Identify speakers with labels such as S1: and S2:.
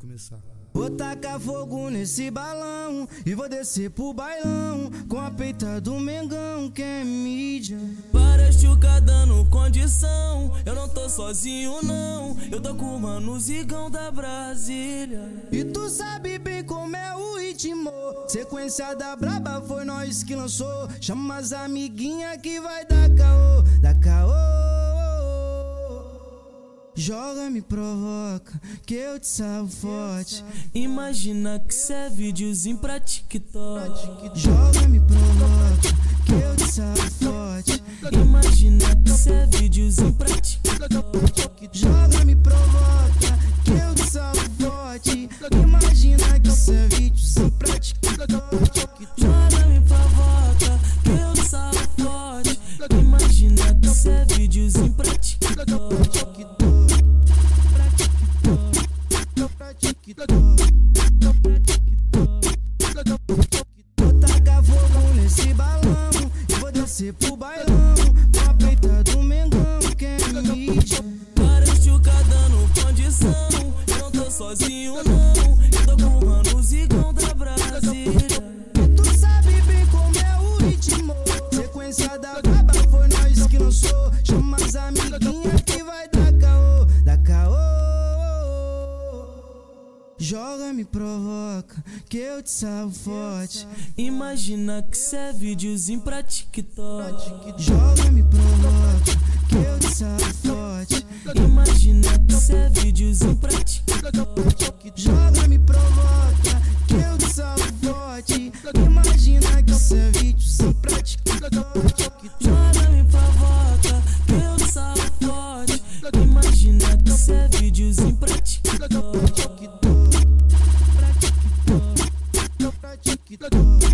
S1: começar.
S2: Vou tacar fogo nesse balão e vou descer pro bailão com a peita do Mengão que é mídia.
S3: Para chuca dando condição, eu não tô sozinho não, eu tô com o mano Zigão da Brasília.
S2: E tu sabe bem como é o ritmo. Sequência da braba foi nós que lançou. Chama as amiguinha que vai dar caô, dar caô. Joga, me provoca, que eu te salvo forte.
S3: Imagina que cê é videozinho pra TikTok.
S2: Joga, me provoca, que eu te salvo forte.
S3: Imagina que cê é videozinho pra TikTok.
S2: Joga, me provoca, Vou tacar fogo nesse balão e vou descer pro bailão com a peita do Mengão que é mídia.
S3: Para chuca dando condição, eu não tô sozinho não, eu tô com o mano Zigão da Brasília.
S2: Tu sabe bem como é o ritmo. Sequência da braba foi nós que lançou. Chama as amiguinha Joga, me provoca, que eu te salvo forte.
S3: Imagina que cê é videozinho pra TikTok.
S2: Joga, me provoca, que eu te salvo forte.
S3: Imagina que cê é videozinho pra TikTok.
S2: Joga, me provoca, que eu te salvo forte. Imagina que cê é vídeo sem prática.
S3: You don't.